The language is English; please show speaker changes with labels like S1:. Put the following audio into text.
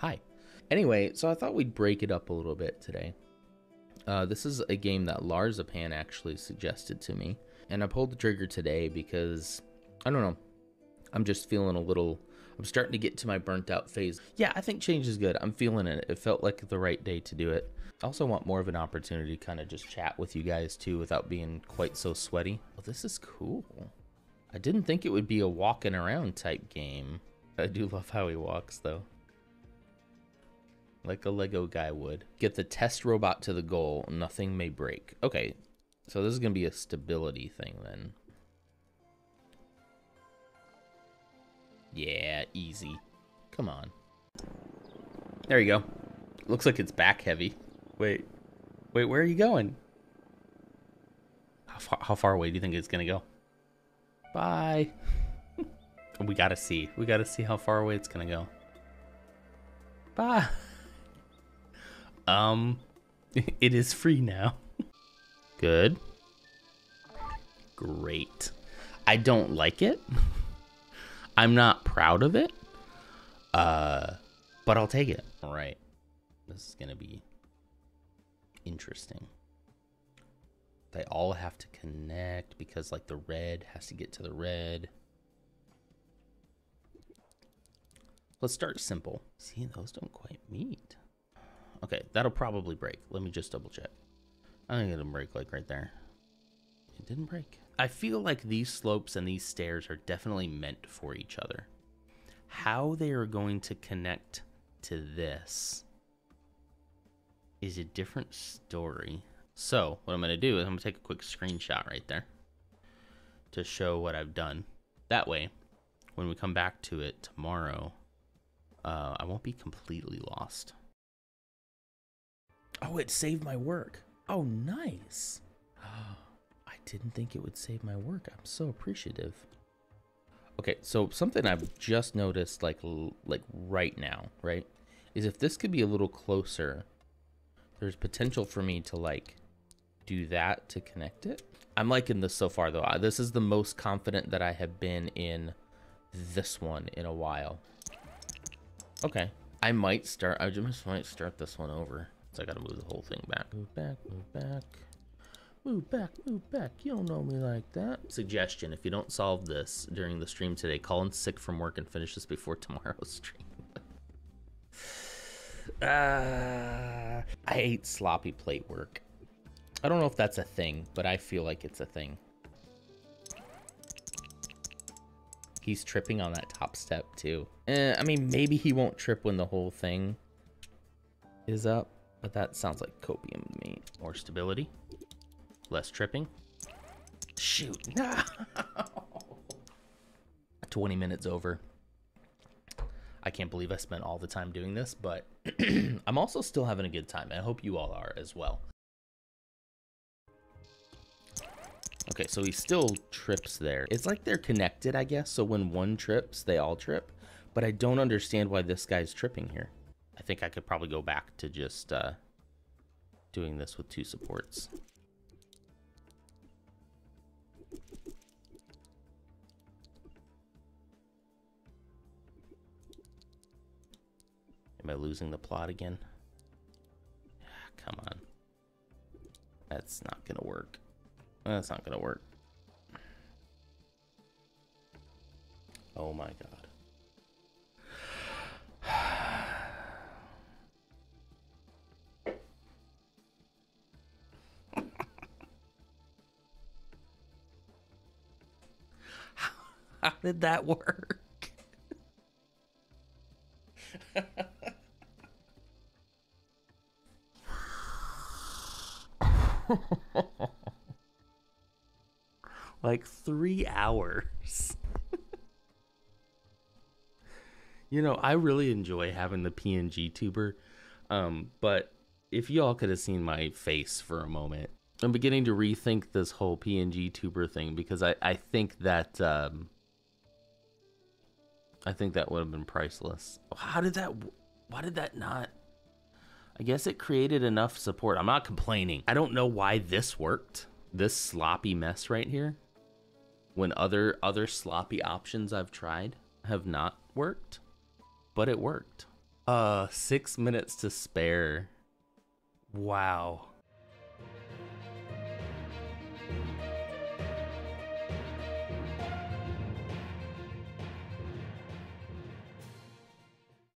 S1: Hi. Anyway, so I thought we'd break it up a little bit today. Uh, this is a game that Larzapan actually suggested to me, and I pulled the trigger today because I don't know. I'm just feeling a little. I'm starting to get to my burnt out phase. Yeah, I think change is good. I'm feeling it. It felt like the right day to do it. I also want more of an opportunity to kind of just chat with you guys too without being quite so sweaty. Oh, this is cool. I didn't think it would be a walking around type game. I do love how he walks though. Like a Lego guy would. Get the test robot to the goal. Nothing may break. Okay, so this is going to be a stability thing then. Yeah, easy. Come on. There you go. Looks like it's back heavy. Wait. Wait, where are you going? How far, how far away do you think it's going to go? Bye. we got to see. We got to see how far away it's going to go. Bye. Um, it is free now. Good. Great. I don't like it. I'm not proud of it. Uh, but I'll take it. All right. This is going to be interesting. They all have to connect because like the red has to get to the red. Let's start simple. See, those don't quite meet. Okay, that'll probably break. Let me just double check. I think it'll break like right there. It didn't break. I feel like these slopes and these stairs are definitely meant for each other. How they are going to connect to this is a different story. So what I'm going to do is I'm going to take a quick screenshot right there to show what I've done. That way, when we come back to it tomorrow, uh, I won't be completely lost. Oh, it saved my work. Oh, nice. I didn't think it would save my work. I'm so appreciative. Okay, so something I've just noticed like like right now, right? Is if this could be a little closer, there's potential for me to like do that to connect it. I'm liking this so far though. This is the most confident that I have been in this one in a while. Okay. I might start I just might start this one over. So I gotta move the whole thing back. Move back, move back. Move back, move back. You don't know me like that. Suggestion, if you don't solve this during the stream today, call in sick from work and finish this before tomorrow's stream. uh, I hate sloppy plate work. I don't know if that's a thing, but I feel like it's a thing. He's tripping on that top step too. Eh, I mean, maybe he won't trip when the whole thing is up. But that sounds like copium to me. More stability. Less tripping. Shoot. No. 20 minutes over. I can't believe I spent all the time doing this, but I'm also still having a good time. I hope you all are as well. Okay, so he still trips there. It's like they're connected, I guess. So when one trips, they all trip. But I don't understand why this guy's tripping here. I think I could probably go back to just uh, doing this with two supports. Am I losing the plot again? Come on. That's not gonna work. That's not gonna work. Oh my god. How did that work? like three hours. you know, I really enjoy having the PNG tuber. Um, but if y'all could have seen my face for a moment, I'm beginning to rethink this whole PNG tuber thing because I, I think that um, I think that would have been priceless. How did that? Why did that not? I guess it created enough support. I'm not complaining. I don't know why this worked. This sloppy mess right here. When other other sloppy options I've tried have not worked, but it worked. Uh, six minutes to spare.
S2: Wow.